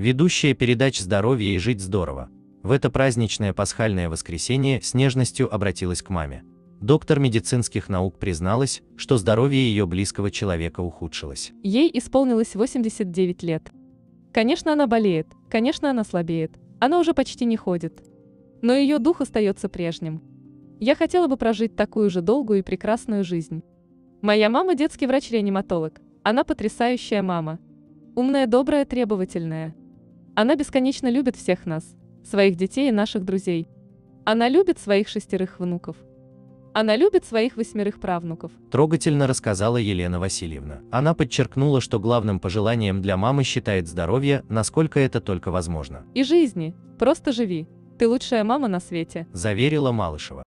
ведущая передач «Здоровье и жить здорово». В это праздничное пасхальное воскресенье с нежностью обратилась к маме. Доктор медицинских наук призналась, что здоровье ее близкого человека ухудшилось. Ей исполнилось 89 лет. Конечно, она болеет, конечно, она слабеет, она уже почти не ходит. Но ее дух остается прежним. Я хотела бы прожить такую же долгую и прекрасную жизнь. Моя мама детский врач-реаниматолог. Она потрясающая мама. Умная, добрая, требовательная. Она бесконечно любит всех нас, своих детей и наших друзей. Она любит своих шестерых внуков. Она любит своих восьмерых правнуков. Трогательно рассказала Елена Васильевна. Она подчеркнула, что главным пожеланием для мамы считает здоровье, насколько это только возможно. И жизни. Просто живи. Ты лучшая мама на свете. Заверила Малышева.